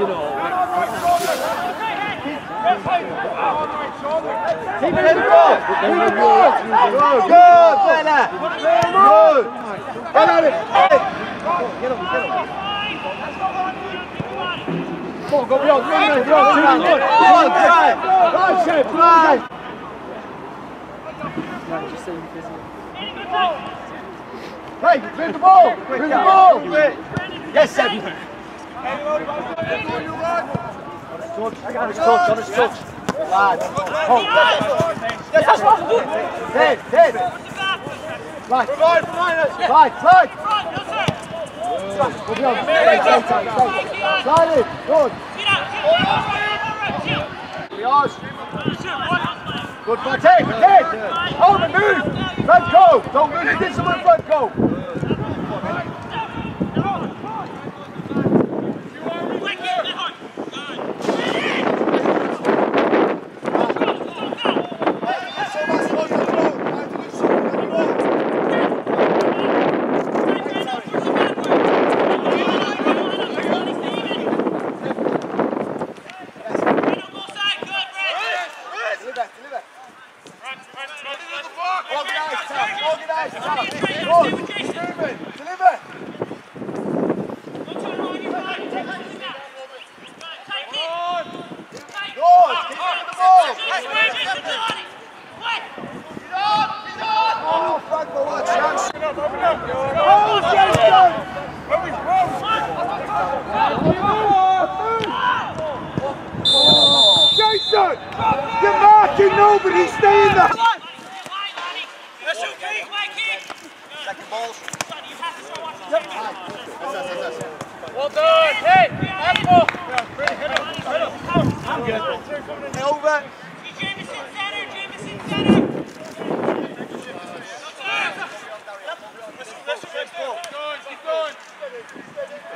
you know. Keep it in the ball. Keep it. Good. Good. Bella. Good. Get at it. Get up. Get up. Come on, go beyond. Go beyond. Go beyond. Go on. Drive. Drive, Shep. Drive. Hey, bring the ball. Bring the ball. Yes, Seb. Touch. On his touch. On his touch. Lad. Hold. Yes, that's what. Dead. Dead. Right. Right. Right. Right. Go beyond. Stay, stay, stay, stay. Slide in. Good. Yours. Good for take. Head. Hold it. Move. Front go. Don't move. Get someone front go. Well done. Hey, Apple. Over.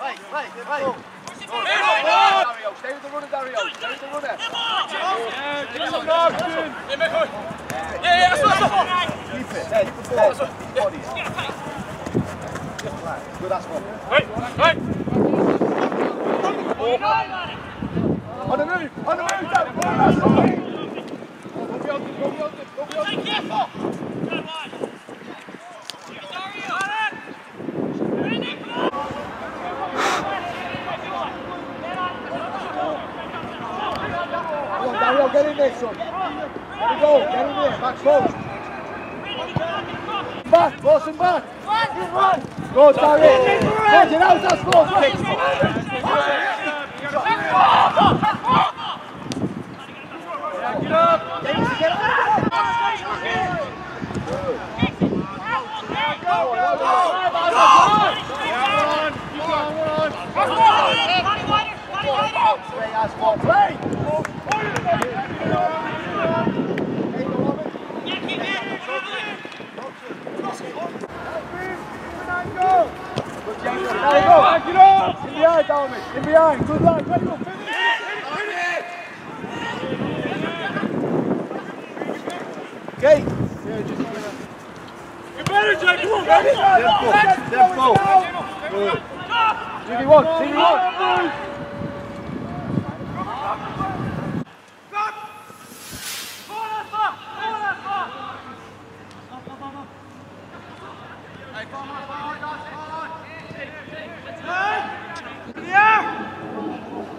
Hey, hey, hey. Dario, stay with the runner, Dario. Stay with the runner. Keep it. Head, head, body. Good, that's one. On the move, on the move, down. Go, that's one. Go beyond it, go beyond it, go beyond it. Come on, Dario, get in there, son. There we go, get in there, back post. Back, him back. Go. Take it out, that's goal. Get up. Get up. Get up. Play, that's one. Play. Good, Ja!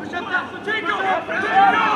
We zetten!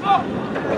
go.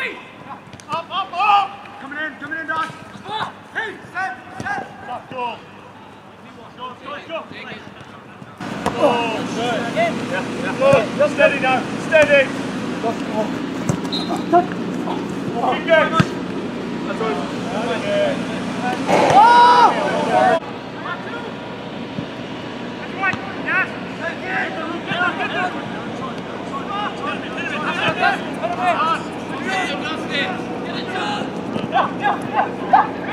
it up. Coming in Dalmy. In behind. Good lad. Ready, go. Finish. Okay. You better, Jake. Come on. Tempo. Tempo. Good. TV1. TV1. Steady now, steady. Keep going. That's all.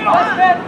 Respeito!